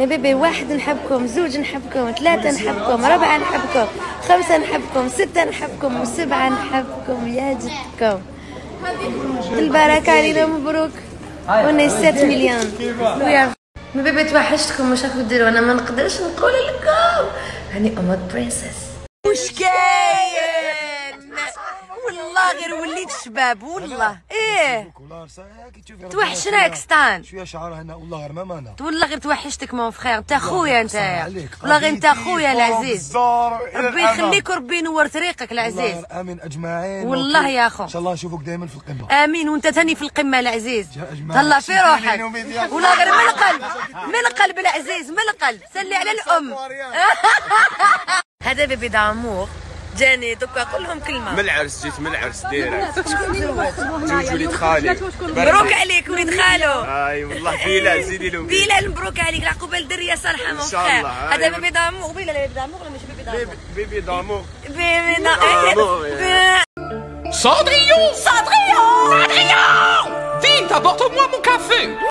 يا بيبي واحد نحبكم زوج نحبكم ثلاثة نحبكم ربعة نحبكم خمسة نحبكم ستة نحبكم وسبعة نحبكم. يا جدكم. البركة علينا مبروك وأنا 7 مليون. ويا ما بيبي توحشتكم واش راكم ديروا أنا ما نقدرش نقول لكم. هاني امود برنسس كاين؟ والله غير وليت شباب والله. إيه. توحشناك ستان. شوية شعر هنا والله غير ما مانا والله غير توحشتك mon frère انت خويا انت. والله غير انت خويا العزيز. ربي. يخليك وربي ينور طريقك العزيز. والله آمين أجمعين. والله يا أخو. إن شاء الله نشوفك دائما في القمة. آمين. وأنت تاني في القمة العزيز. طلع في روحك. والله غير من القلب. من القلب العزيز من القلب. سلم لي على الأم. هذا bébé d'amour. جاني دوكا قول لهم كلمة. من العرس جيت من العرس direct جوج وليد خالي مبروك عليك وليد خالو. أي والله بلال زيدي له بلال مبروك عليك. العقوبة للذرية الصالحة إن شاء الله. هذا أيوة. bébé d'amour وبيلا bébé d'amour ولا ماشي bébé d'amour bébé d'amour بيبي دامو صادريو! صادريو! صادريو! فين؟ تابورتو موا مون café